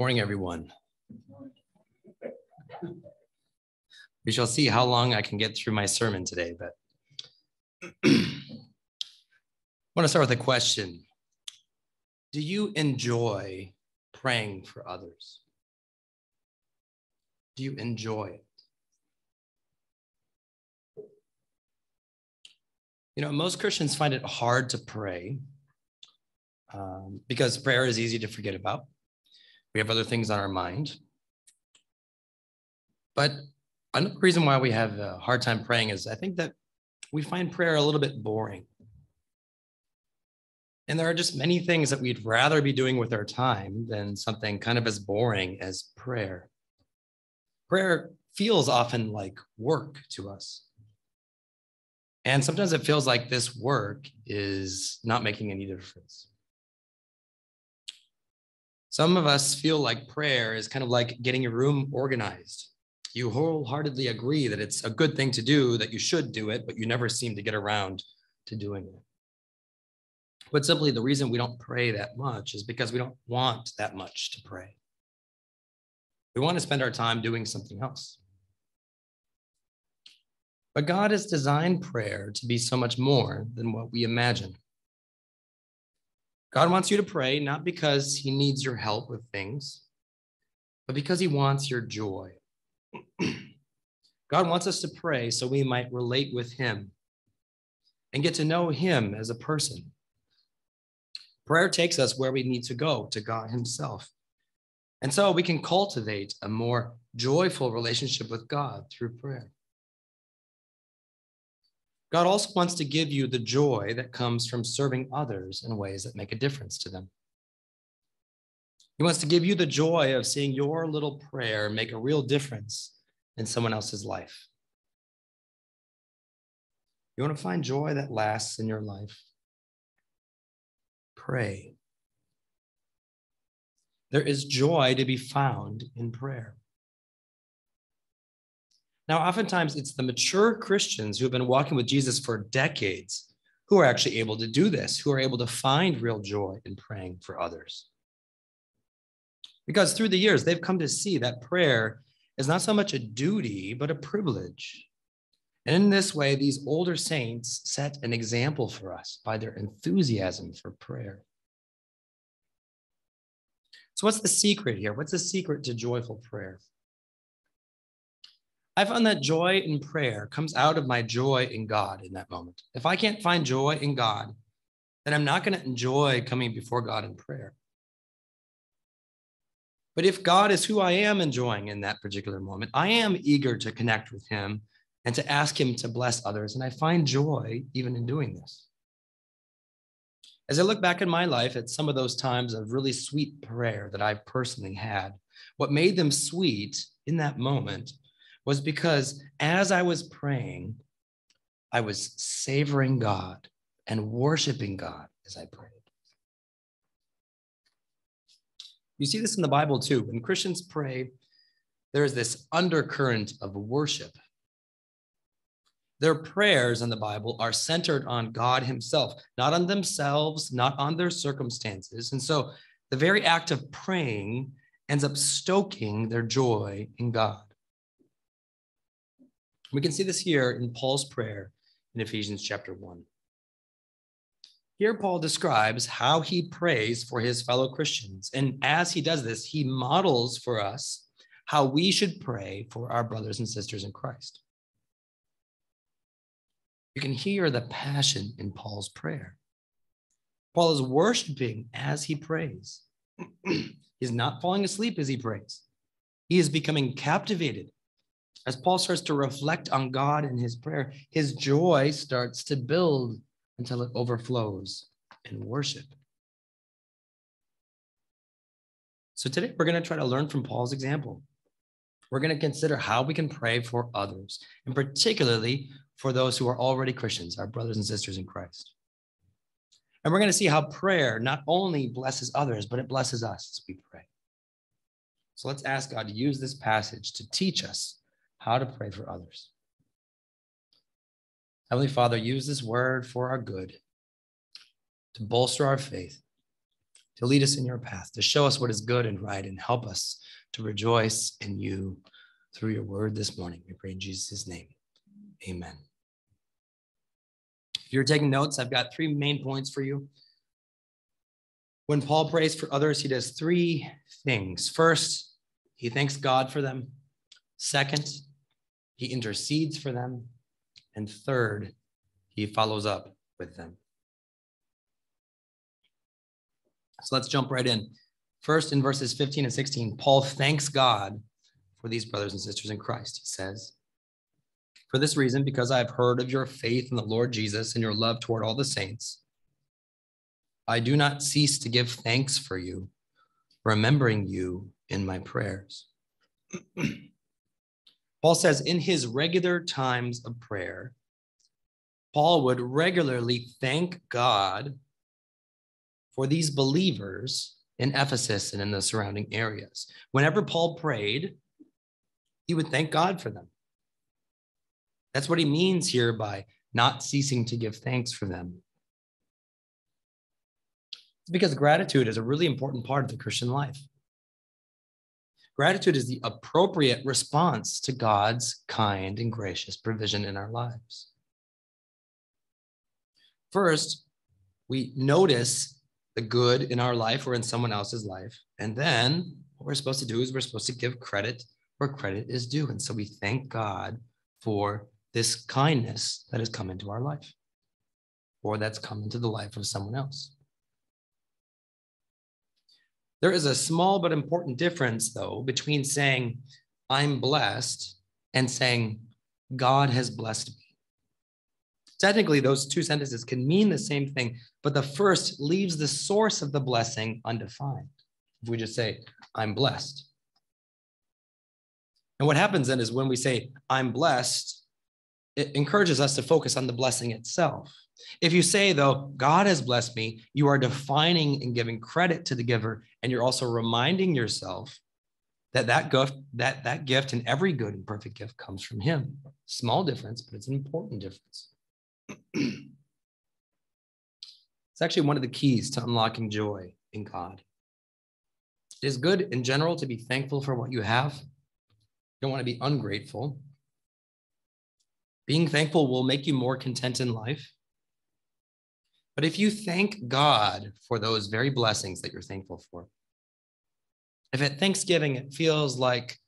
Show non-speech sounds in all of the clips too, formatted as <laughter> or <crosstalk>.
Morning, everyone. We shall see how long I can get through my sermon today, but <clears throat> I want to start with a question. Do you enjoy praying for others? Do you enjoy it? You know, most Christians find it hard to pray um, because prayer is easy to forget about. We have other things on our mind. But another reason why we have a hard time praying is I think that we find prayer a little bit boring. And there are just many things that we'd rather be doing with our time than something kind of as boring as prayer. Prayer feels often like work to us. And sometimes it feels like this work is not making any difference. Some of us feel like prayer is kind of like getting your room organized. You wholeheartedly agree that it's a good thing to do, that you should do it, but you never seem to get around to doing it. But simply, the reason we don't pray that much is because we don't want that much to pray. We want to spend our time doing something else. But God has designed prayer to be so much more than what we imagine. God wants you to pray not because he needs your help with things, but because he wants your joy. <clears throat> God wants us to pray so we might relate with him and get to know him as a person. Prayer takes us where we need to go to God himself. And so we can cultivate a more joyful relationship with God through prayer. God also wants to give you the joy that comes from serving others in ways that make a difference to them. He wants to give you the joy of seeing your little prayer make a real difference in someone else's life. You want to find joy that lasts in your life? Pray. There is joy to be found in prayer. Now, oftentimes it's the mature Christians who have been walking with Jesus for decades who are actually able to do this, who are able to find real joy in praying for others. Because through the years, they've come to see that prayer is not so much a duty, but a privilege. And in this way, these older saints set an example for us by their enthusiasm for prayer. So, what's the secret here? What's the secret to joyful prayer? I found that joy in prayer comes out of my joy in God in that moment. If I can't find joy in God, then I'm not going to enjoy coming before God in prayer. But if God is who I am enjoying in that particular moment, I am eager to connect with Him and to ask Him to bless others. And I find joy even in doing this. As I look back in my life at some of those times of really sweet prayer that I've personally had, what made them sweet in that moment was because as I was praying, I was savoring God and worshiping God as I prayed. You see this in the Bible too. When Christians pray, there is this undercurrent of worship. Their prayers in the Bible are centered on God Himself, not on themselves, not on their circumstances. And so the very act of praying ends up stoking their joy in God. We can see this here in Paul's prayer in Ephesians chapter 1. Here, Paul describes how he prays for his fellow Christians. And as he does this, he models for us how we should pray for our brothers and sisters in Christ. You can hear the passion in Paul's prayer. Paul is worshiping as he prays. <clears throat> He's not falling asleep as he prays. He is becoming captivated as Paul starts to reflect on God in his prayer, his joy starts to build until it overflows in worship. So today we're going to try to learn from Paul's example. We're going to consider how we can pray for others, and particularly for those who are already Christians, our brothers and sisters in Christ. And we're going to see how prayer not only blesses others, but it blesses us as we pray. So let's ask God to use this passage to teach us how to pray for others. Heavenly Father, use this word for our good, to bolster our faith, to lead us in your path, to show us what is good and right, and help us to rejoice in you through your word this morning. We pray in Jesus' name. Amen. If you're taking notes, I've got three main points for you. When Paul prays for others, he does three things. First, he thanks God for them. Second, he intercedes for them. And third, he follows up with them. So let's jump right in. First, in verses 15 and 16, Paul thanks God for these brothers and sisters in Christ. He says, For this reason, because I have heard of your faith in the Lord Jesus and your love toward all the saints, I do not cease to give thanks for you, remembering you in my prayers. <clears throat> Paul says, in his regular times of prayer, Paul would regularly thank God for these believers in Ephesus and in the surrounding areas. Whenever Paul prayed, he would thank God for them. That's what he means here by not ceasing to give thanks for them. It's because gratitude is a really important part of the Christian life. Gratitude is the appropriate response to God's kind and gracious provision in our lives. First, we notice the good in our life or in someone else's life. And then what we're supposed to do is we're supposed to give credit where credit is due. And so we thank God for this kindness that has come into our life or that's come into the life of someone else. There is a small but important difference, though, between saying, I'm blessed and saying, God has blessed me. Technically, those two sentences can mean the same thing, but the first leaves the source of the blessing undefined. If we just say, I'm blessed. And what happens then is when we say, I'm blessed, it encourages us to focus on the blessing itself. If you say, though, God has blessed me, you are defining and giving credit to the giver, and you're also reminding yourself that that gift, that, that gift and every good and perfect gift comes from Him. Small difference, but it's an important difference. <clears throat> it's actually one of the keys to unlocking joy in God. It is good in general to be thankful for what you have. You don't want to be ungrateful. Being thankful will make you more content in life. But if you thank God for those very blessings that you're thankful for, if at Thanksgiving it feels like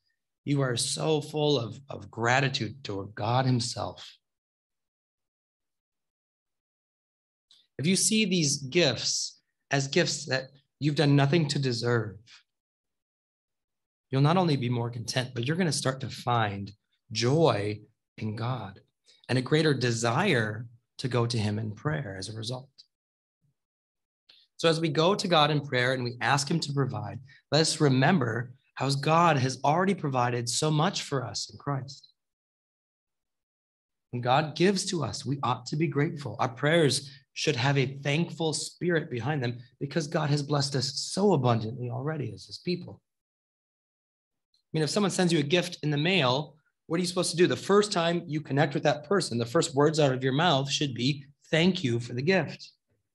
you are so full of, of gratitude toward God Himself, if you see these gifts as gifts that you've done nothing to deserve, you'll not only be more content, but you're going to start to find joy in God and a greater desire to go to Him in prayer as a result. So, as we go to God in prayer and we ask Him to provide, let us remember how God has already provided so much for us in Christ. When God gives to us, we ought to be grateful. Our prayers should have a thankful spirit behind them because God has blessed us so abundantly already as His people. I mean, if someone sends you a gift in the mail, what are you supposed to do? The first time you connect with that person, the first words out of your mouth should be, Thank you for the gift.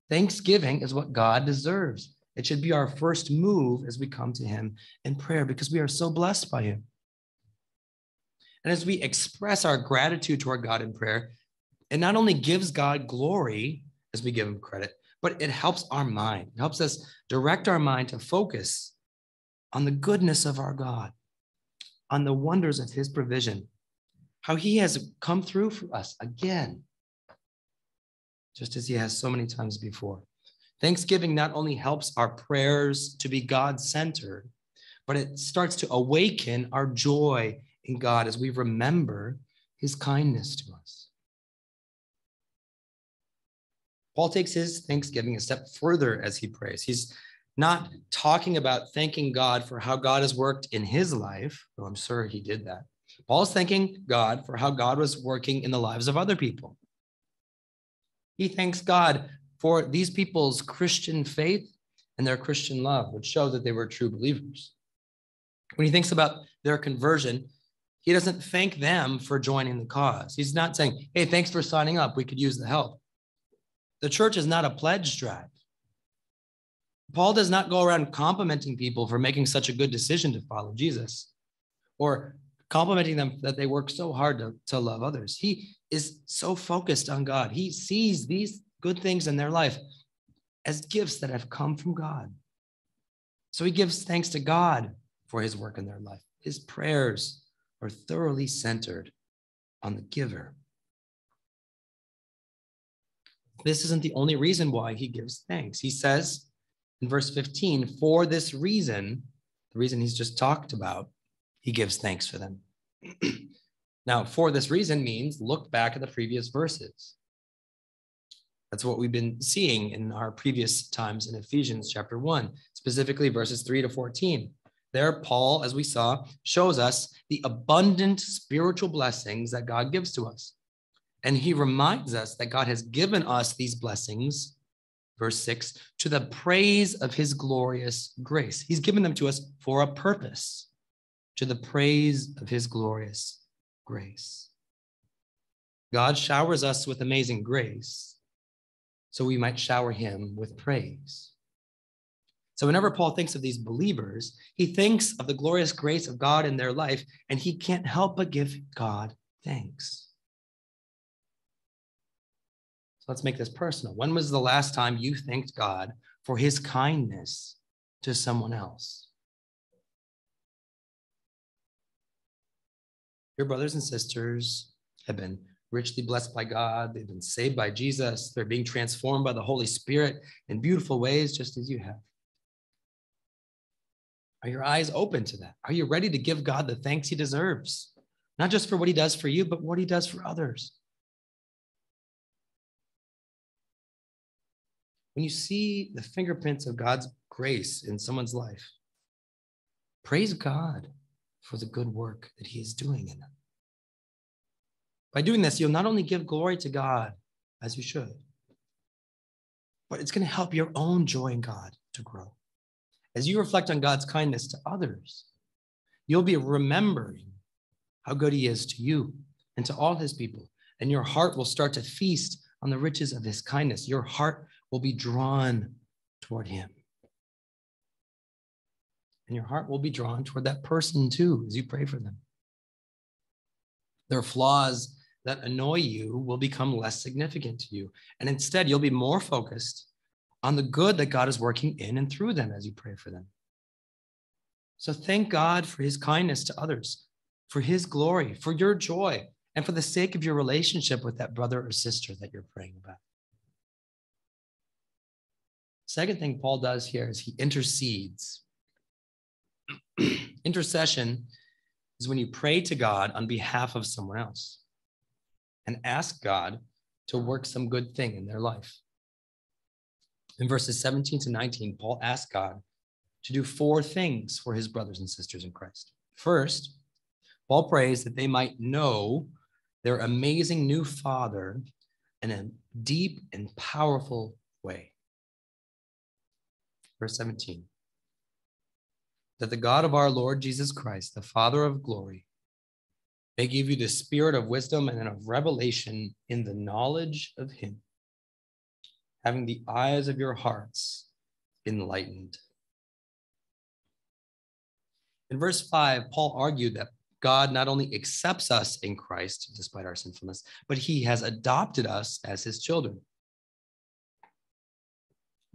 Thanksgiving is what God deserves. It should be our first move as we come to Him in prayer because we are so blessed by Him. And as we express our gratitude toward God in prayer, it not only gives God glory as we give Him credit, but it helps our mind. It helps us direct our mind to focus on the goodness of our God, on the wonders of His provision, how He has come through for us again just as he has so many times before. Thanksgiving not only helps our prayers to be God centered, but it starts to awaken our joy in God as we remember his kindness to us. Paul takes his thanksgiving a step further as he prays. He's not talking about thanking God for how God has worked in his life, though I'm sure he did that. Paul's thanking God for how God was working in the lives of other people. He thanks God for these people's Christian faith and their Christian love, which show that they were true believers. When he thinks about their conversion, he doesn't thank them for joining the cause. He's not saying, hey, thanks for signing up. We could use the help. The church is not a pledge drive. Paul does not go around complimenting people for making such a good decision to follow Jesus or complimenting them that they work so hard to, to love others. He is so focused on God. He sees these good things in their life as gifts that have come from God. So he gives thanks to God for his work in their life. His prayers are thoroughly centered on the giver. This isn't the only reason why he gives thanks. He says in verse 15, for this reason, the reason he's just talked about, he gives thanks for them. <clears throat> now, for this reason means look back at the previous verses. That's what we've been seeing in our previous times in Ephesians chapter 1, specifically verses 3 to 14. There, Paul, as we saw, shows us the abundant spiritual blessings that God gives to us. And he reminds us that God has given us these blessings, verse 6, to the praise of his glorious grace. He's given them to us for a purpose, to the praise of his glorious grace. God showers us with amazing grace so we might shower him with praise. So, whenever Paul thinks of these believers, he thinks of the glorious grace of God in their life, and he can't help but give God thanks. Let's make this personal. When was the last time you thanked God for his kindness to someone else? Your brothers and sisters have been richly blessed by God. They've been saved by Jesus. They're being transformed by the Holy Spirit in beautiful ways, just as you have. Are your eyes open to that? Are you ready to give God the thanks he deserves? Not just for what he does for you, but what he does for others. When you see the fingerprints of God's grace in someone's life, praise God for the good work that he is doing in them. By doing this, you'll not only give glory to God as you should, but it's going to help your own joy in God to grow. As you reflect on God's kindness to others, you'll be remembering how good He is to you and to all His people. And your heart will start to feast on the riches of His kindness. Your heart will be drawn toward Him. And your heart will be drawn toward that person too as you pray for them. Their flaws that annoy you will become less significant to you. And instead, you'll be more focused on the good that God is working in and through them as you pray for them. So thank God for his kindness to others, for his glory, for your joy, and for the sake of your relationship with that brother or sister that you're praying about. Second thing Paul does here is he intercedes. <clears throat> Intercession is when you pray to God on behalf of someone else and ask God to work some good thing in their life. In verses 17 to 19, Paul asks God to do four things for his brothers and sisters in Christ. First, Paul prays that they might know their amazing new Father in a deep and powerful way. Verse 17 that the God of our Lord Jesus Christ, the Father of glory, may give you the spirit of wisdom and of revelation in the knowledge of Him having the eyes of your hearts enlightened. In verse 5, Paul argued that God not only accepts us in Christ despite our sinfulness, but he has adopted us as his children.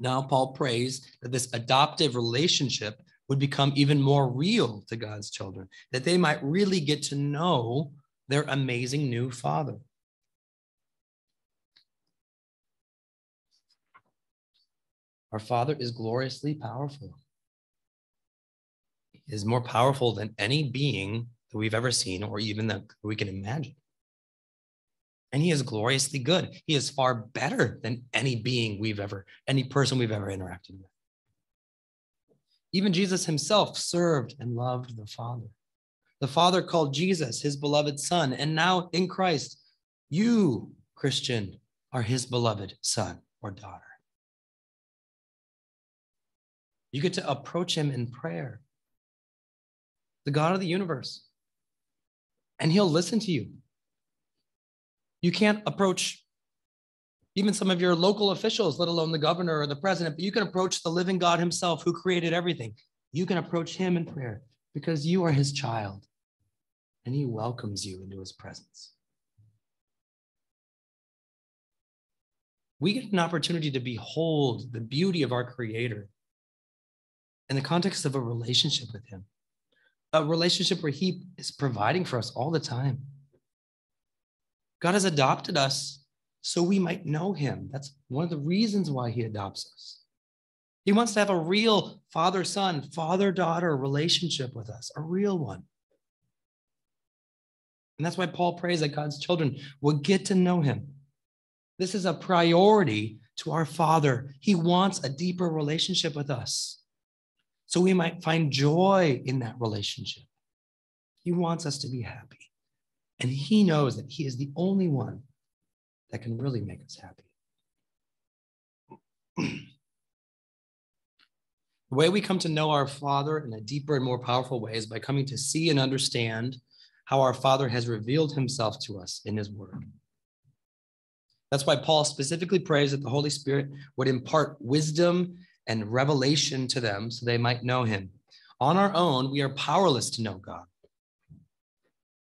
Now, Paul prays that this adoptive relationship would become even more real to God's children, that they might really get to know their amazing new father. Our Father is gloriously powerful. He is more powerful than any being that we've ever seen or even that we can imagine. And he is gloriously good. He is far better than any being we've ever, any person we've ever interacted with. Even Jesus himself served and loved the Father. The Father called Jesus his beloved Son. And now in Christ, you, Christian, are his beloved son or daughter. You get to approach him in prayer, the God of the universe, and he'll listen to you. You can't approach even some of your local officials, let alone the governor or the president, but you can approach the living God himself who created everything. You can approach him in prayer because you are his child and he welcomes you into his presence. We get an opportunity to behold the beauty of our creator in the context of a relationship with him, a relationship where he is providing for us all the time. God has adopted us so we might know him. That's one of the reasons why he adopts us. He wants to have a real father son, father daughter relationship with us, a real one. And that's why Paul prays that God's children will get to know him. This is a priority to our Father. He wants a deeper relationship with us so we might find joy in that relationship. He wants us to be happy. And He knows that He is the only one that can really make us happy. <clears throat> the way we come to know our Father in a deeper and more powerful way is by coming to see and understand how our Father has revealed himself to us in his word. That's why Paul specifically prays that the Holy Spirit would impart wisdom and revelation to them so they might know him. On our own, we are powerless to know God.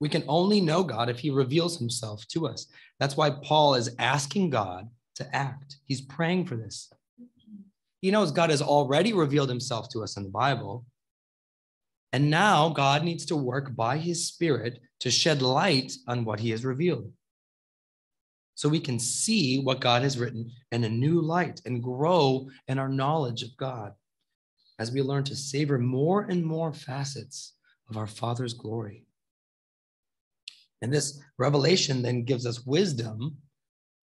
We can only know God if he reveals himself to us. That's why Paul is asking God to act. He's praying for this. He knows God has already revealed himself to us in the Bible, and now God needs to work by his spirit to shed light on what he has revealed. So we can see what God has written in a new light and grow in our knowledge of God as we learn to savor more and more facets of our Father's glory. And this revelation then gives us wisdom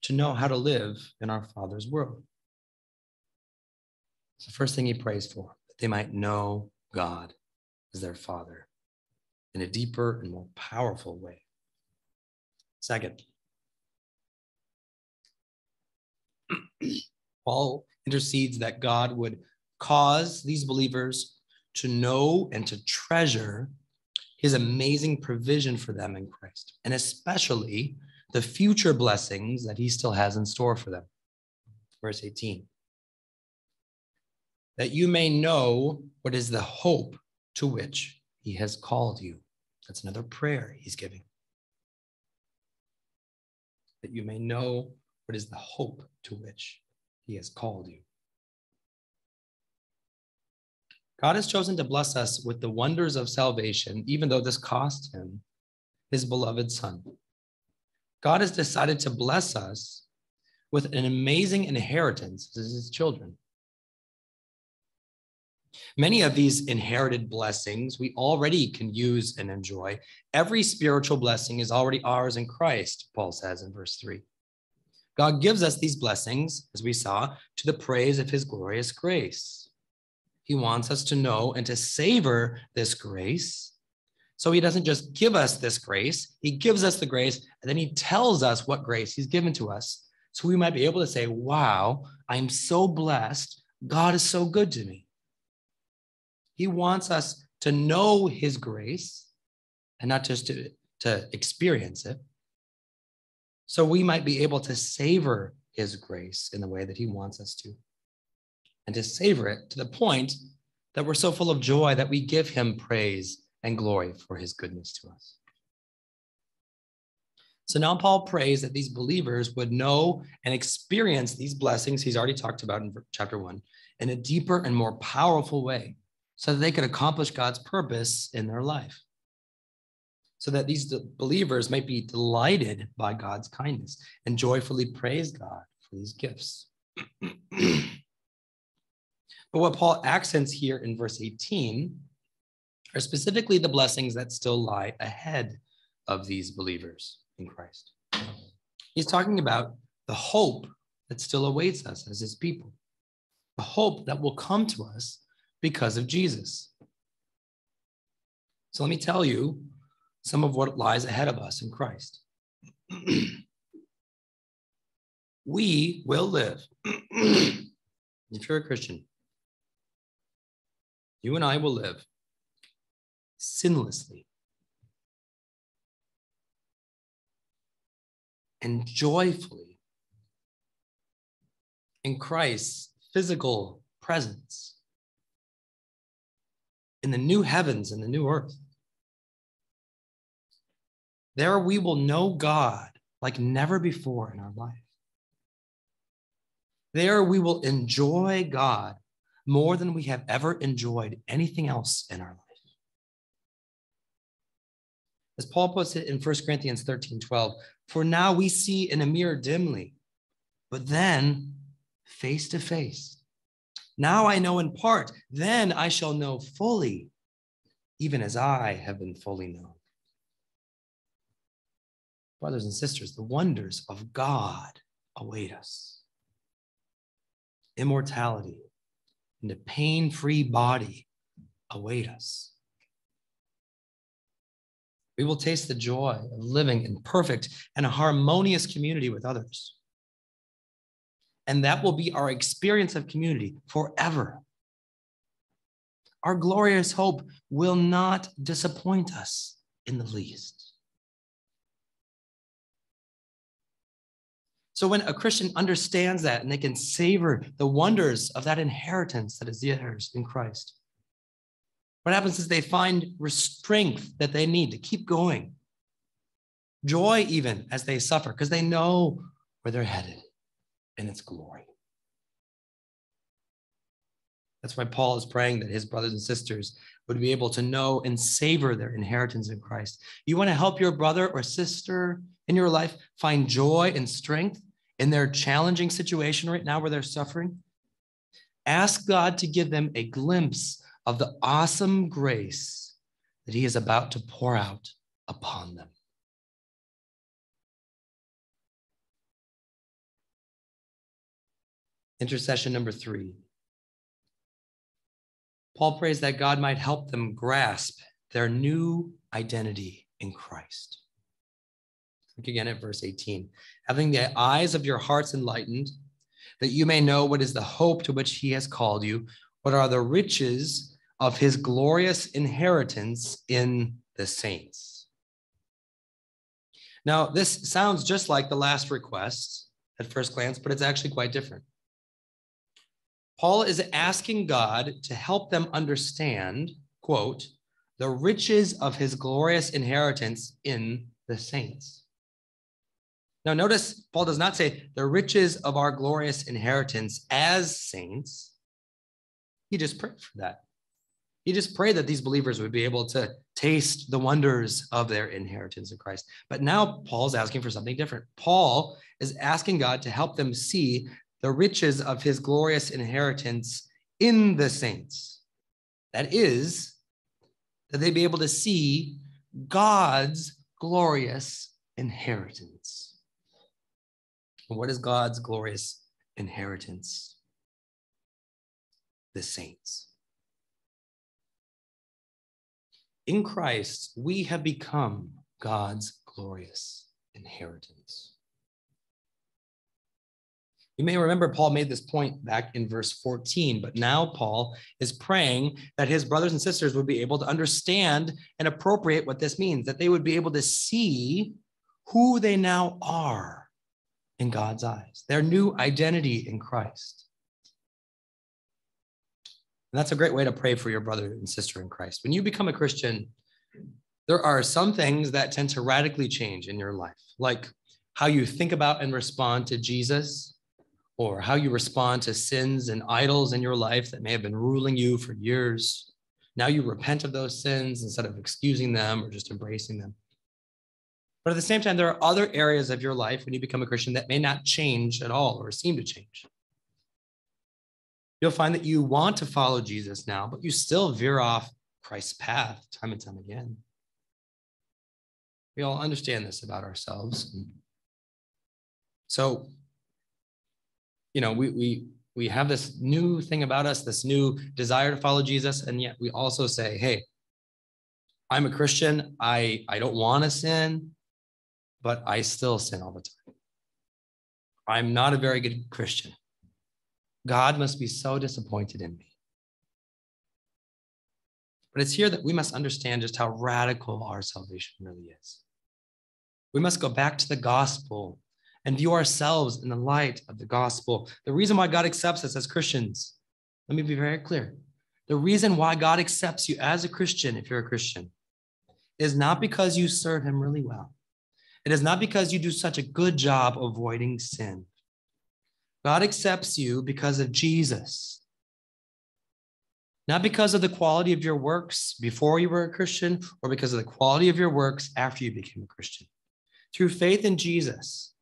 to know how to live in our Father's world. It's the first thing he prays for, that they might know God as their Father in a deeper and more powerful way. Second, <clears throat> Paul intercedes that God would cause these believers to know and to treasure his amazing provision for them in Christ, and especially the future blessings that he still has in store for them. Verse 18 that you may know what is the hope to which he has called you. That's another prayer he's giving. That you may know what is the hope to which he has called you. God has chosen to bless us with the wonders of salvation, even though this cost him his beloved Son. God has decided to bless us with an amazing inheritance as his children. Many of these inherited blessings we already can use and enjoy. Every spiritual blessing is already ours in Christ, Paul says in verse 3. God gives us these blessings, as we saw, to the praise of his glorious grace. He wants us to know and to savor this grace. So he doesn't just give us this grace, he gives us the grace, and then he tells us what grace he's given to us. So we might be able to say, Wow, I'm so blessed. God is so good to me. He wants us to know his grace and not just to, to experience it. So we might be able to savor his grace in the way that he wants us to. And to savor it to the point that we're so full of joy that we give him praise and glory for his goodness to us. So now Paul prays that these believers would know and experience these blessings he's already talked about in chapter one in a deeper and more powerful way so that they could accomplish God's purpose in their life. So that these believers might be delighted by God's kindness and joyfully praise God for these gifts. <clears throat> but what Paul accents here in verse 18 are specifically the blessings that still lie ahead of these believers in Christ. He's talking about the hope that still awaits us as his people, the hope that will come to us because of Jesus. So let me tell you some of what lies ahead of us in Christ. <clears throat> we will live, <clears throat> if you're a Christian, you and I will live sinlessly and joyfully in Christ's physical presence, in the new heavens and the new earth. There we will know God like never before in our life. There we will enjoy God more than we have ever enjoyed anything else in our life. As Paul puts it in 1 Corinthians 13 12, for now we see in a mirror dimly, but then face to face. Now I know in part, then I shall know fully, even as I have been fully known. Brothers and sisters, the wonders of God await us. Immortality and a pain free body await us. We will taste the joy of living in perfect and harmonious community with others. And that will be our experience of community forever. Our glorious hope will not disappoint us in the least. So, when a Christian understands that and they can savor the wonders of that inheritance that is theirs in Christ, what happens is they find strength that they need to keep going, joy even as they suffer, because they know where they're headed in its glory. That's why Paul is praying that his brothers and sisters would be able to know and savor their inheritance in Christ. You want to help your brother or sister in your life find joy and strength in their challenging situation right now where they're suffering? Ask God to give them a glimpse of the awesome grace that he is about to pour out upon them. Intercession number three. Paul prays that God might help them grasp their new identity in Christ. Look again at verse 18. Having the eyes of your hearts enlightened, that you may know what is the hope to which he has called you, what are the riches of his glorious inheritance in the saints. Now, this sounds just like the last request at first glance, but it's actually quite different. Paul is asking God to help them understand, quote, the riches of his glorious inheritance in the saints. Now, notice Paul does not say the riches of our glorious inheritance as saints. He just prayed for that. He just prayed that these believers would be able to taste the wonders of their inheritance in Christ. But now Paul's asking for something different. Paul is asking God to help them see the riches of his glorious inheritance in the saints. That is, that they be able to see God's glorious inheritance. What is God's glorious inheritance? The saints. In Christ, we have become God's glorious inheritance. You may remember Paul made this point back in verse 14, but now Paul is praying that his brothers and sisters would be able to understand and appropriate what this means, that they would be able to see who they now are in God's eyes, their new identity in Christ. And that's a great way to pray for your brother and sister in Christ. When you become a Christian, there are some things that tend to radically change in your life, like how you think about and respond to Jesus, or how you respond to sins and idols in your life that may have been ruling you for years. Now you repent of those sins instead of excusing them or just embracing them. But at the same time, there are other areas of your life when you become a Christian that may not change at all or seem to change you'll find that you want to follow Jesus now, but you still veer off Christ's path time and time again. We all understand this about ourselves. So, you know, we we we have this new thing about us, this new desire to follow Jesus, and yet we also say, "Hey, I'm a Christian. I I don't want to sin, but I still sin all the time. I'm not a very good Christian. God must be so disappointed in me. But it's here that we must understand just how radical our salvation really is. We must go back to the gospel and view ourselves in the light of the gospel. The reason why God accepts us as Christians, let me be very clear. The reason why God accepts you as a Christian, if you're a Christian, is not because you serve him really well. It is not because you do such a good job avoiding sin. God accepts you because of Jesus. Not because of the quality of your works before you were a Christian or because of the quality of your works after you became a Christian. Through faith in Jesus,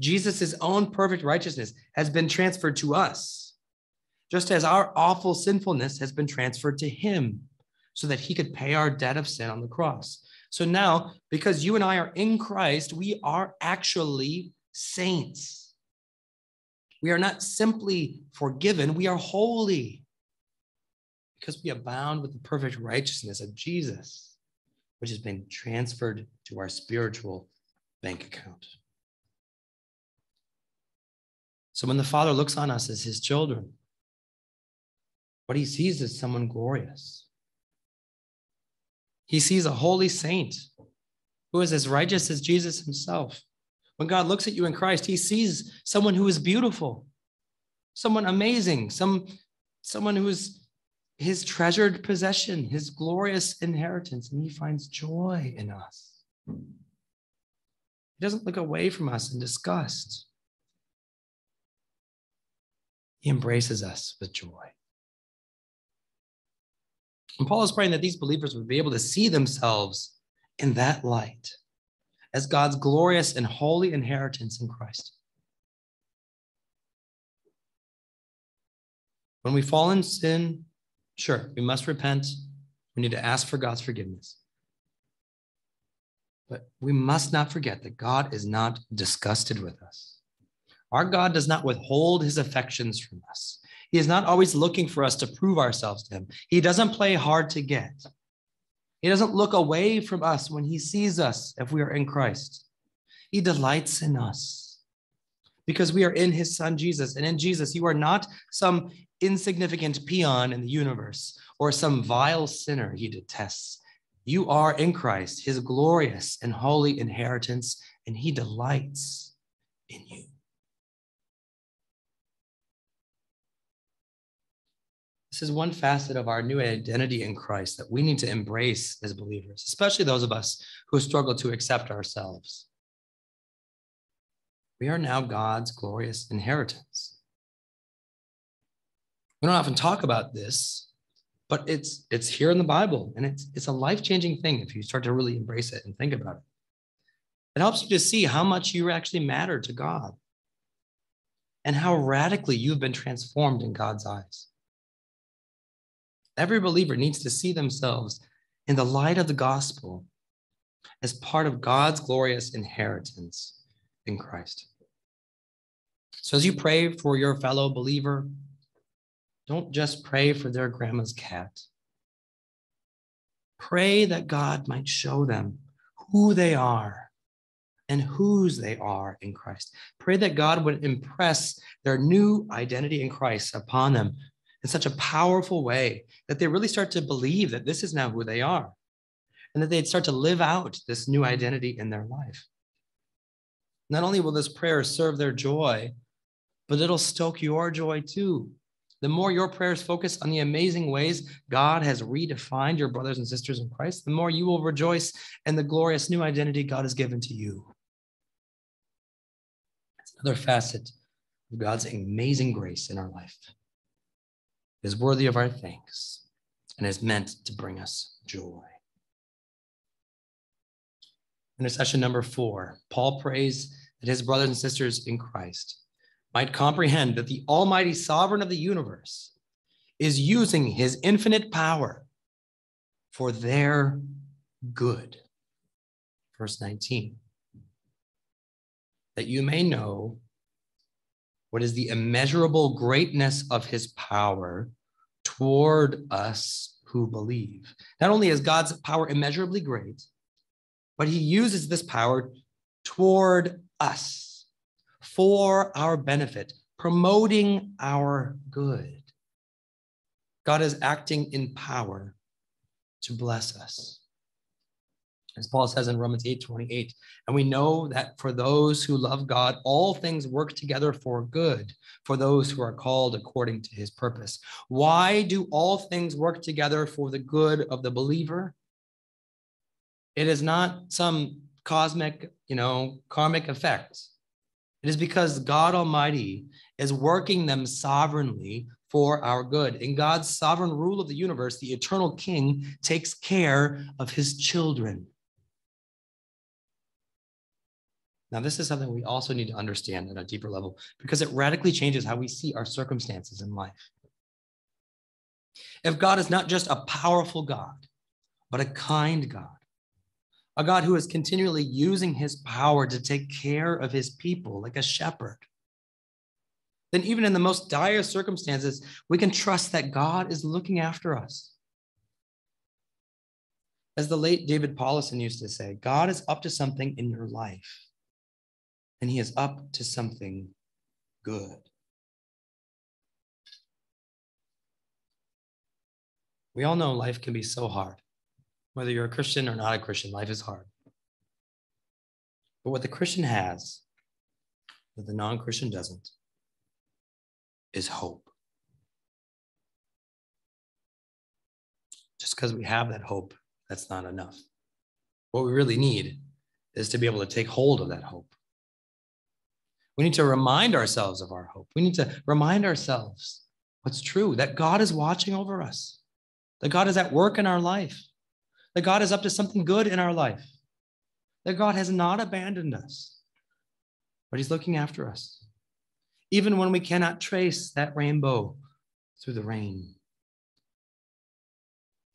Jesus' own perfect righteousness has been transferred to us, just as our awful sinfulness has been transferred to him so that he could pay our debt of sin on the cross. So now, because you and I are in Christ, we are actually saints. We are not simply forgiven, we are holy because we abound with the perfect righteousness of Jesus, which has been transferred to our spiritual bank account. So when the Father looks on us as his children, what he sees is someone glorious. He sees a holy saint who is as righteous as Jesus himself. When God looks at you in Christ, he sees someone who is beautiful, someone amazing, some, someone who is his treasured possession, his glorious inheritance, and he finds joy in us. He doesn't look away from us in disgust. He embraces us with joy. And Paul is praying that these believers would be able to see themselves in that light as God's glorious and holy inheritance in Christ. When we fall in sin, sure, we must repent. We need to ask for God's forgiveness. But we must not forget that God is not disgusted with us. Our God does not withhold his affections from us. He is not always looking for us to prove ourselves to him. He doesn't play hard to get. He doesn't look away from us when he sees us if we are in Christ. He delights in us because we are in his son Jesus. And in Jesus, you are not some insignificant peon in the universe or some vile sinner he detests. You are in Christ, his glorious and holy inheritance, and he delights in you. This is one facet of our new identity in Christ that we need to embrace as believers, especially those of us who struggle to accept ourselves. We are now God's glorious inheritance. We don't often talk about this, but it's it's here in the Bible, and it's it's a life-changing thing if you start to really embrace it and think about it. It helps you to see how much you actually matter to God and how radically you've been transformed in God's eyes. Every believer needs to see themselves in the light of the gospel as part of God's glorious inheritance in Christ. So as you pray for your fellow believer, don't just pray for their grandma's cat. Pray that God might show them who they are and whose they are in Christ. Pray that God would impress their new identity in Christ upon them in such a powerful way that they really start to believe that this is now who they are and that they'd start to live out this new identity in their life. Not only will this prayer serve their joy, but it'll stoke your joy too. The more your prayers focus on the amazing ways God has redefined your brothers and sisters in Christ, the more you will rejoice in the glorious new identity God has given to you. That's another facet of God's amazing grace in our life is worthy of our thanks and is meant to bring us joy. Intercession number four Paul prays that his brothers and sisters in Christ might comprehend that the Almighty Sovereign of the universe is using his infinite power for their good. Verse 19. That you may know what is the immeasurable greatness of his power toward us who believe. Not only is God's power immeasurably great, but he uses this power toward us for our benefit, promoting our good. God is acting in power to bless us. As Paul says in Romans 8 28. And we know that for those who love God, all things work together for good for those who are called according to his purpose. Why do all things work together for the good of the believer? It is not some cosmic, you know, karmic effect. It is because God Almighty is working them sovereignly for our good. In God's sovereign rule of the universe, the eternal king takes care of his children. Now, this is something we also need to understand at a deeper level because it radically changes how we see our circumstances in life. If God is not just a powerful God, but a kind God, a God who is continually using his power to take care of his people like a shepherd, then even in the most dire circumstances, we can trust that God is looking after us. As the late David Powlison used to say, God is up to something in your life and he is up to something good. We all know life can be so hard. Whether you're a Christian or not a Christian, life is hard. But what the Christian has that the non Christian doesn't is hope. Just because we have that hope, that's not enough. What we really need is to be able to take hold of that hope we need to remind ourselves of our hope. We need to remind ourselves what's true that God is watching over us, that God is at work in our life, that God is up to something good in our life, that God has not abandoned us, but He's looking after us, even when we cannot trace that rainbow through the rain.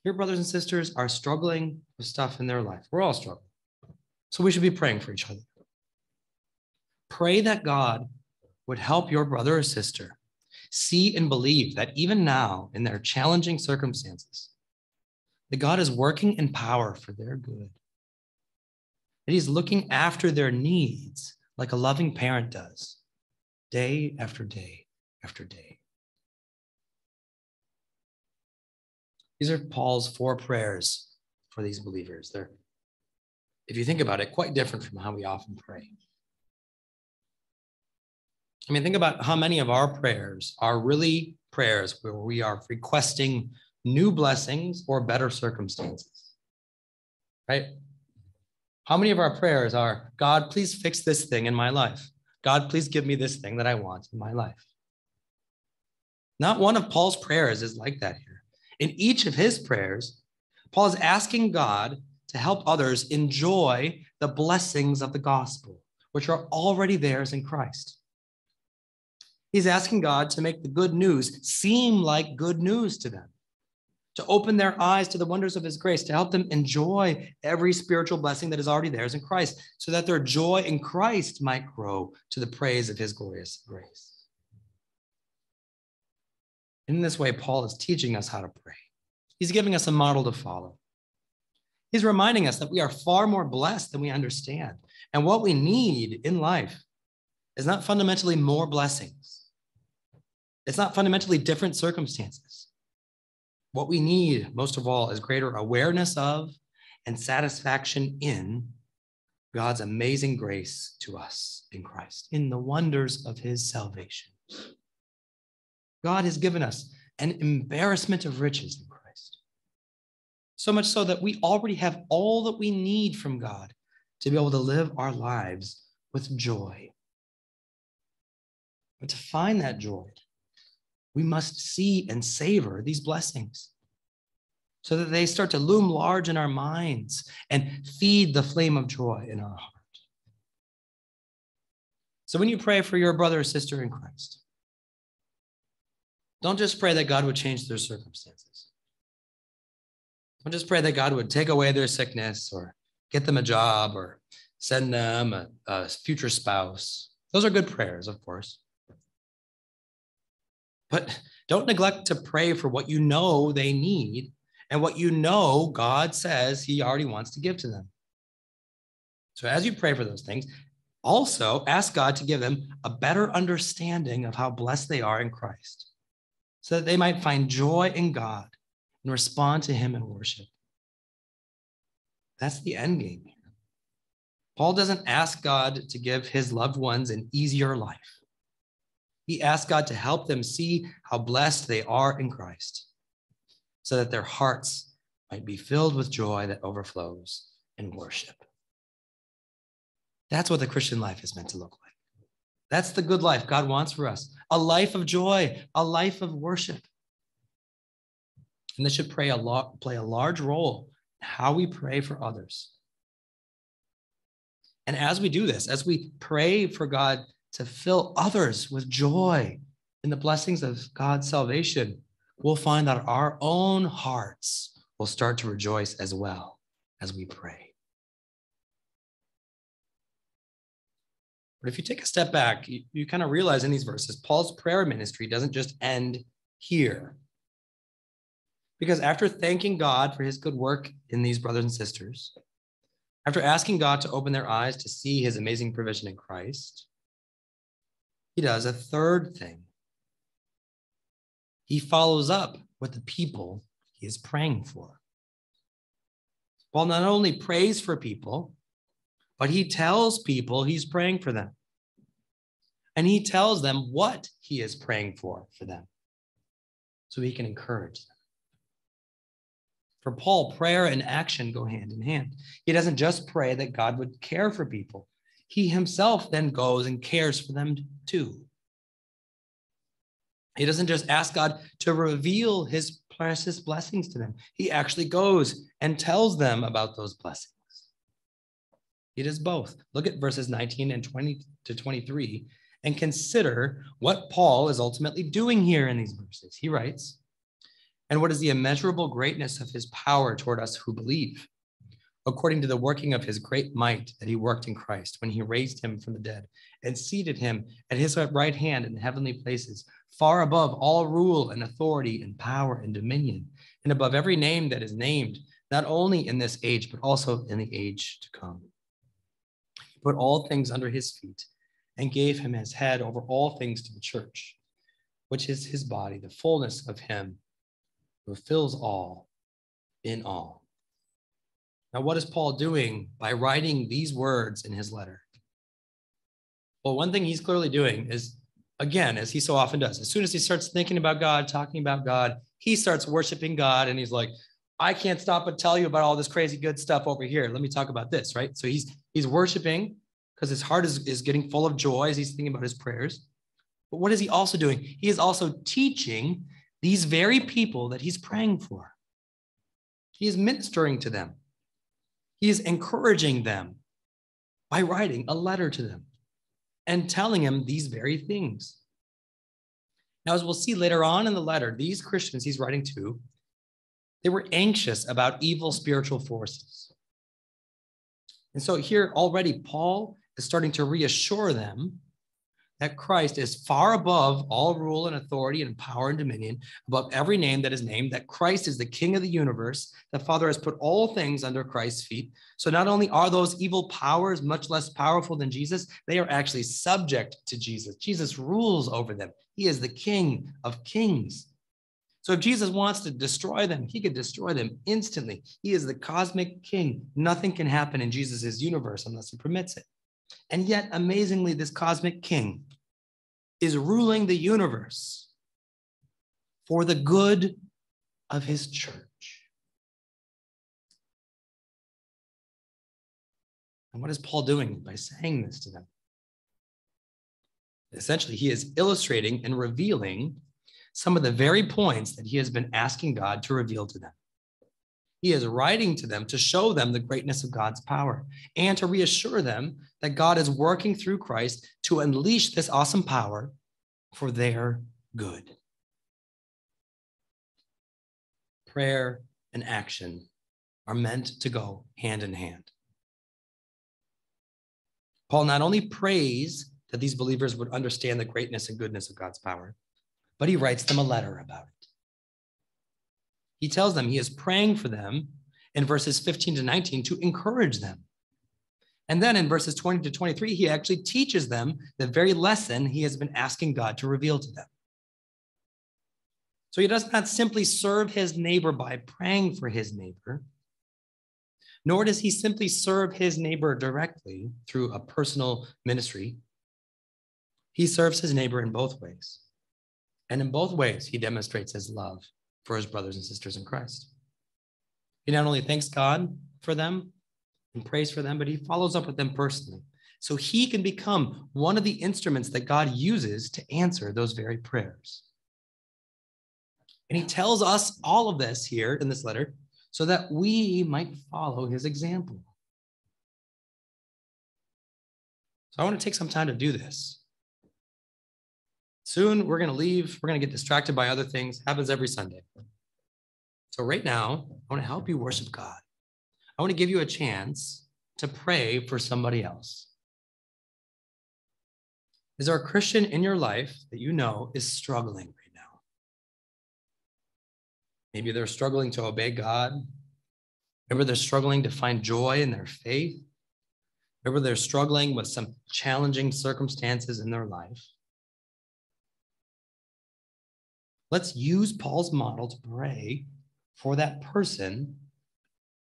Your brothers and sisters are struggling with stuff in their life. We're all struggling. So we should be praying for each other. Pray that God would help your brother or sister see and believe that even now, in their challenging circumstances, that God is working in power for their good. That He's looking after their needs like a loving parent does, day after day after day. These are Paul's four prayers for these believers. They're, if you think about it, quite different from how we often pray. I mean, think about how many of our prayers are really prayers where we are requesting new blessings or better circumstances, right? How many of our prayers are, God, please fix this thing in my life? God, please give me this thing that I want in my life. Not one of Paul's prayers is like that here. In each of his prayers, Paul is asking God to help others enjoy the blessings of the gospel, which are already theirs in Christ. He's asking God to make the good news seem like good news to them, to open their eyes to the wonders of his grace, to help them enjoy every spiritual blessing that is already theirs in Christ, so that their joy in Christ might grow to the praise of his glorious grace. In this way, Paul is teaching us how to pray. He's giving us a model to follow. He's reminding us that we are far more blessed than we understand. And what we need in life is not fundamentally more blessings it's not fundamentally different circumstances. What we need most of all is greater awareness of and satisfaction in God's amazing grace to us in Christ, in the wonders of his salvation. God has given us an embarrassment of riches in Christ. So much so that we already have all that we need from God to be able to live our lives with joy. But to find that joy, we must see and savor these blessings so that they start to loom large in our minds and feed the flame of joy in our heart. So when you pray for your brother or sister in Christ, don't just pray that God would change their circumstances. Don't just pray that God would take away their sickness or get them a job or send them a, a future spouse. Those are good prayers, of course. But don't neglect to pray for what you know they need and what you know God says He already wants to give to them. So as you pray for those things, also ask God to give them a better understanding of how blessed they are in Christ so that they might find joy in God and respond to Him in worship. That's the end game. Paul doesn't ask God to give his loved ones an easier life. He asks God to help them see how blessed they are in Christ so that their hearts might be filled with joy that overflows in worship. That's what the Christian life is meant to look like. That's the good life God wants for us a life of joy, a life of worship. And this should a, play a large role in how we pray for others. And as we do this, as we pray for God to fill others with joy in the blessings of God's salvation, we'll find that our own hearts will start to rejoice as well as we pray. But if you take a step back, you, you kind of realize in these verses, Paul's prayer ministry doesn't just end here. Because after thanking God for his good work in these brothers and sisters, after asking God to open their eyes to see his amazing provision in Christ, he does a third thing. He follows up with the people he is praying for. Paul not only prays for people, but he tells people he's praying for them. And he tells them what he is praying for for them so he can encourage them. For Paul, prayer and action go hand in hand. He doesn't just pray that God would care for people, he himself then goes and cares for them too. He doesn't just ask God to reveal his precious blessings to them, he actually goes and tells them about those blessings. It is both. Look at verses 19 and 20 to 23 and consider what Paul is ultimately doing here in these verses. He writes, And what is the immeasurable greatness of his power toward us who believe, according to the working of his great might that he worked in Christ when he raised him from the dead and seated him at his right hand in heavenly places, far above all rule and authority and power and dominion, and above every name that is named, not only in this age, but also in the age to come He put all things under his feet and gave him his head over all things to the church, which is his body, the fullness of him who fills all in all. Now, what is Paul doing by writing these words in his letter? Well, one thing he's clearly doing is, again, as he so often does, as soon as he starts thinking about God, talking about God, he starts worshiping God and he's like, I can't stop but tell you about all this crazy good stuff over here. Let me talk about this, right? So he's he's worshiping because his heart is, is getting full of joy as he's thinking about his prayers. But what is he also doing? He is also teaching these very people that he's praying for. He is ministering to them. He is encouraging them by writing a letter to them and telling them these very things. Now, as we'll see later on in the letter, these Christians he's writing to they were anxious about evil spiritual forces. And so here already, Paul is starting to reassure them that Christ is far above all rule and authority and power and dominion, above every name that is named, that Christ is the King of the universe, the Father has put all things under Christ's feet. So not only are those evil powers much less powerful than Jesus, they are actually subject to Jesus. Jesus rules over them, He is the King of kings. So if Jesus wants to destroy them, he could destroy them instantly. He is the cosmic king. Nothing can happen in Jesus' universe unless he permits it. And yet, amazingly, this cosmic king is ruling the universe for the good of his church. And what is Paul doing by saying this to them? Essentially, he is illustrating and revealing some of the very points that he has been asking God to reveal to them. He is writing to them to show them the greatness of God's power and to reassure them that God is working through Christ to unleash this awesome power for their good. Prayer and action are meant to go hand in hand. Paul not only prays that these believers would understand the greatness and goodness of God's power, but he writes them a letter about it. He tells them he is praying for them in verses 15 to 19 to encourage them. And then in verses 20 to 23, he actually teaches them the very lesson he has been asking God to reveal to them. So he does not simply serve his neighbor by praying for his neighbor, nor does he simply serve his neighbor directly through a personal ministry. He serves his neighbor in both ways. And in both ways, he demonstrates his love for his brothers and sisters in Christ. He not only thanks God for them and prays for them, but he follows up with them personally. So he can become one of the instruments that God uses to answer those very prayers. And he tells us all of this here in this letter so that we might follow his example. So I want to take some time to do this. Soon we're going to leave. We're going to get distracted by other things. Happens every Sunday. So right now, I want to help you worship God. I want to give you a chance to pray for somebody else. Is there a Christian in your life that you know is struggling right now? Maybe they're struggling to obey God. Maybe they're struggling to find joy in their faith. Maybe they're struggling with some challenging circumstances in their life. Let's use Paul's model to pray for that person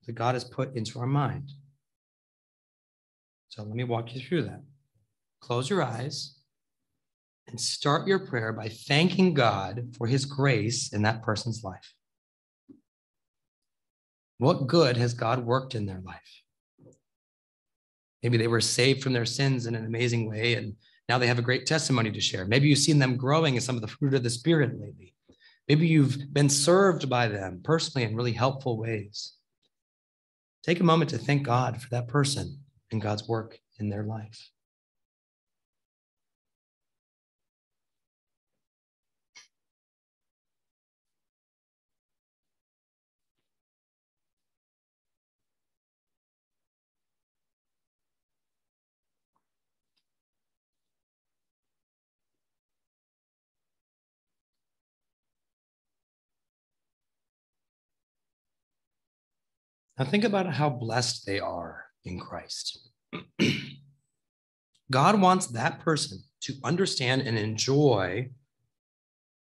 that God has put into our mind. So let me walk you through that. Close your eyes and start your prayer by thanking God for his grace in that person's life. What good has God worked in their life? Maybe they were saved from their sins in an amazing way, and now they have a great testimony to share. Maybe you've seen them growing in some of the fruit of the Spirit lately. Maybe you've been served by them personally in really helpful ways. Take a moment to thank God for that person and God's work in their life. Now think about how blessed they are in Christ. <clears throat> God wants that person to understand and enjoy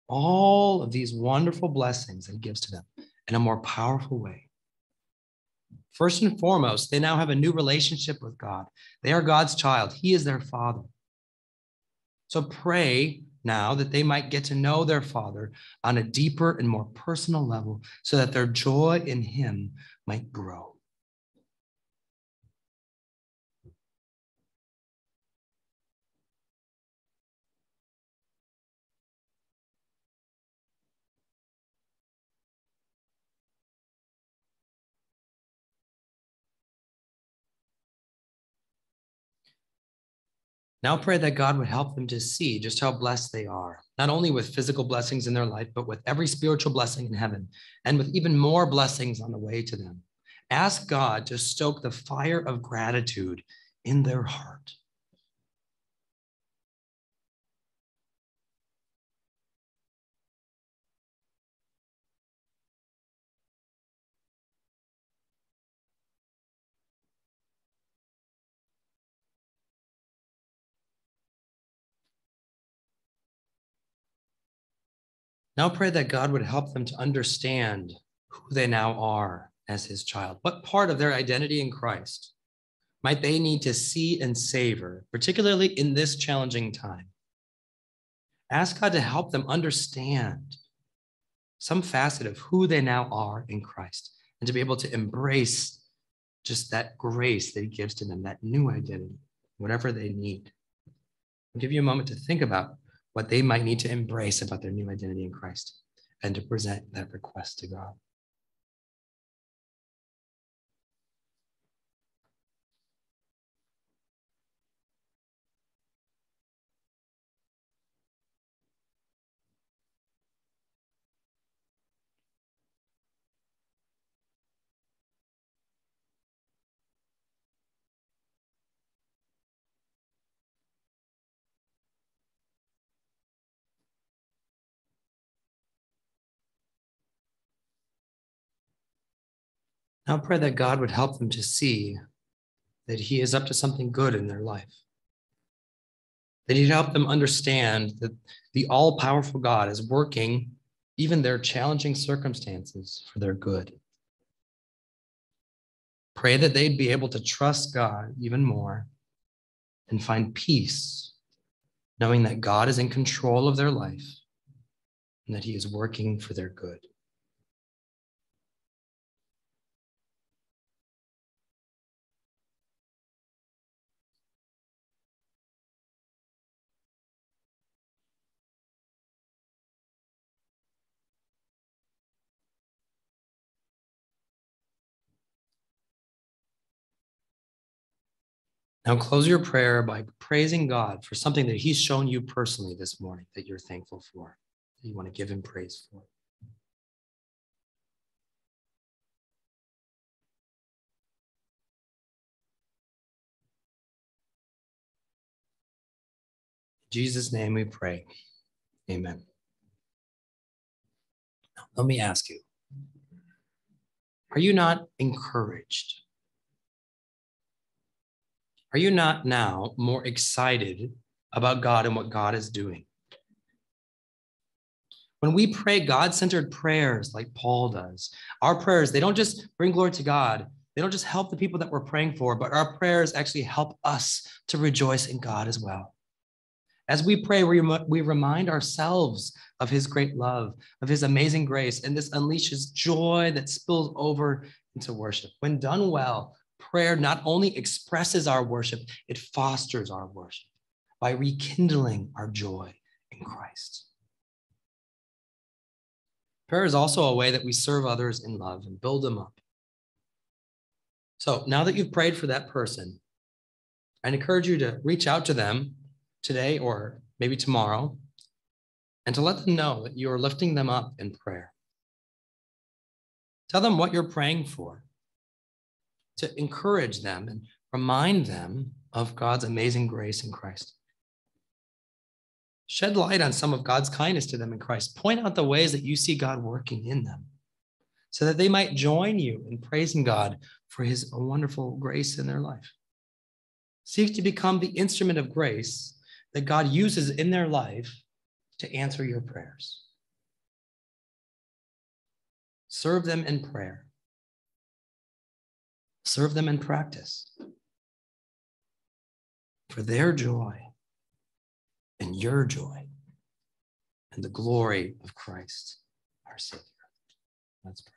all of these wonderful blessings that he gives to them in a more powerful way. First and foremost, they now have a new relationship with God. They are God's child, He is their Father. So pray now that they might get to know their Father on a deeper and more personal level so that their joy in Him might grow. Now pray that God would help them to see just how blessed they are, not only with physical blessings in their life, but with every spiritual blessing in heaven and with even more blessings on the way to them. Ask God to stoke the fire of gratitude in their heart. Now pray that God would help them to understand who they now are as his child. What part of their identity in Christ might they need to see and savor, particularly in this challenging time? Ask God to help them understand some facet of who they now are in Christ and to be able to embrace just that grace that he gives to them, that new identity, whatever they need. I'll give you a moment to think about what they might need to embrace about their new identity in Christ and to present that request to God. Now pray that God would help them to see that He is up to something good in their life. That He'd help them understand that the all powerful God is working even their challenging circumstances for their good. Pray that they'd be able to trust God even more and find peace, knowing that God is in control of their life and that He is working for their good. Now, close your prayer by praising God for something that He's shown you personally this morning that you're thankful for, that you want to give Him praise for. In Jesus' name we pray. Amen. Now, let me ask you Are you not encouraged? Are you not now more excited about God and what God is doing? When we pray God centered prayers like Paul does, our prayers, they don't just bring glory to God, they don't just help the people that we're praying for, but our prayers actually help us to rejoice in God as well. As we pray, we, we remind ourselves of his great love, of his amazing grace, and this unleashes joy that spills over into worship. When done well, prayer not only expresses our worship, it fosters our worship by rekindling our joy in Christ. Prayer is also a way that we serve others in love and build them up. So now that you've prayed for that person, I encourage you to reach out to them today or maybe tomorrow and to let them know that you are lifting them up in prayer. Tell them what you're praying for to encourage them and remind them of God's amazing grace in Christ. Shed light on some of God's kindness to them in Christ. Point out the ways that you see God working in them so that they might join you in praising God for his wonderful grace in their life. Seek to become the instrument of grace that God uses in their life to answer your prayers. Serve them in prayer serve them in practice for their joy and your joy and the glory of Christ, our Savior. Let's pray.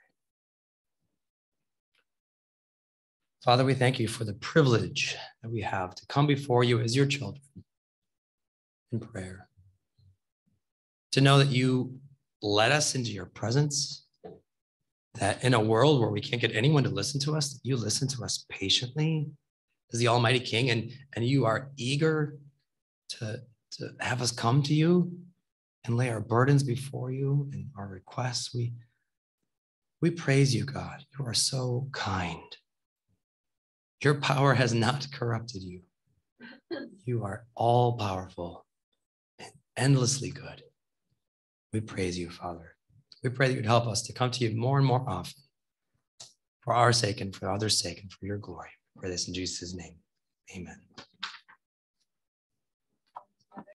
Father, we thank you for the privilege that we have to come before you as your children in prayer, to know that you led us into your presence that in a world where we can't get anyone to listen to us, you listen to us patiently as the Almighty King, and, and you are eager to, to have us come to you and lay our burdens before you and our requests. We, we praise you, God. You are so kind. Your power has not corrupted you. You are all powerful and endlessly good. We praise you, Father. We pray that you'd help us to come to you more and more often for our sake and for others' sake and for your glory. We pray this in Jesus' name. Amen.